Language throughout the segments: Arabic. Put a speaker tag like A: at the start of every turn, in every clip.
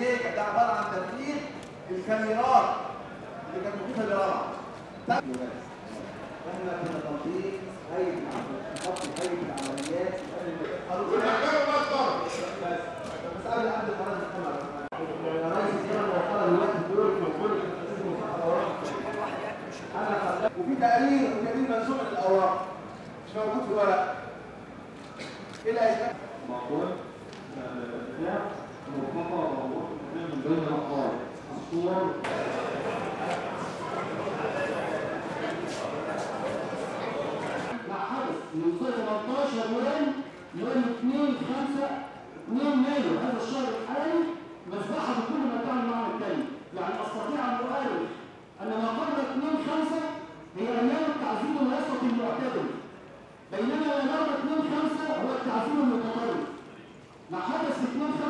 A: هيكل ده عبارة عن تفريغ الكاميرات اللي كانت موجودة للرابعه إحنا كنا تنظيم هيئه بس قبل قبل وفي تقرير منسوب للاوراق مش موجود في الورق إيه اللي هيتم
B: معقول مرتبطة بأمور من بين
C: حدث من 18 يوم يوم 2 5 2 مايو هذا الشهر الحالي مذبحه بكل مكان مع التاني يعني استطيع ان اؤرخ ان ما قبل 2 5 هي أيام التعذيب الوسط المعتدل بينما ينام 2 5 هو التعذيب المتطرف. مع حدث 2 5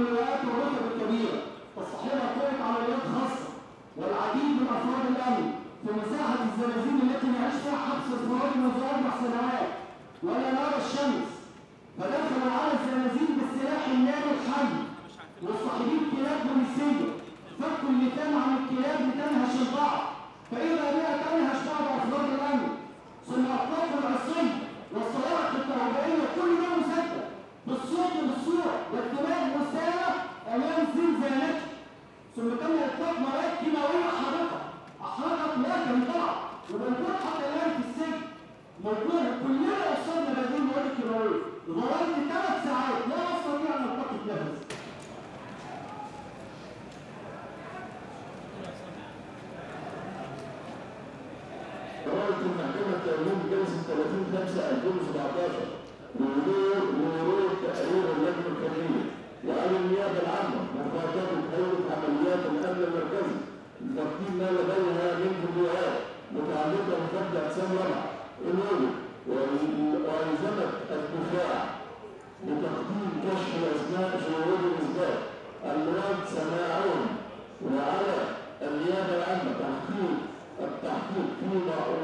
C: اللواءات والرتب الكبيرة. تصطحبها قوه عمليات خاصه والعديد من أفراد الأمن في مساحة الزلازل التي نعيش فيها حبس الفراد منذ أربع سنوات ولا نرى الشمس. فدخلوا على الزلازل بالسلاح الناري الحي وصاحبين كلاب بوليسيه فكوا اللسان عن الكلاب لتنهش البعض. فإذا بها تنهش بعض أفراد البعض وموجود حتى الآن في السجن موجود كلنا وصلنا بهذه المواد الكيماوية لغاية ثلاث ساعات لا نستطيع أن نلتقط نفس
D: قررت المحكمة اليوم جلسة 30 5 2017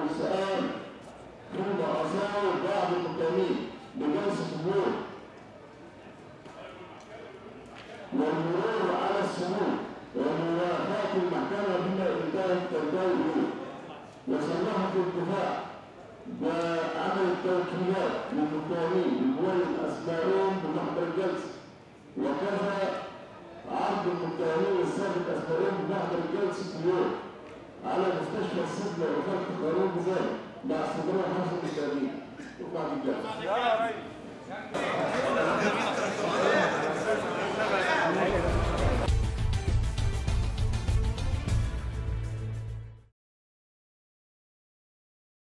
D: أرسال فيما أصاب بعض المتهمين بجلسة النور والمرور على السموم وموافاة المحكمة بما انتهت تنتهي به. وصرحت الدفاع بعمل التوكيلات للمتهمين بمولد أسمائهم بمحضر الجلسة. وكفى عرض المتهمين السابق أسمائهم بمحضر الجلسة اليوم. على مستشفى السجن ووفاة قانون بذلك مع استمرار حفظ التأمين. وبعد
E: ريس